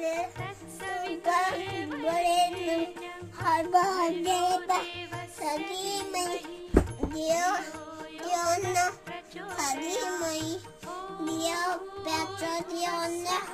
Dios, Dios, Dios,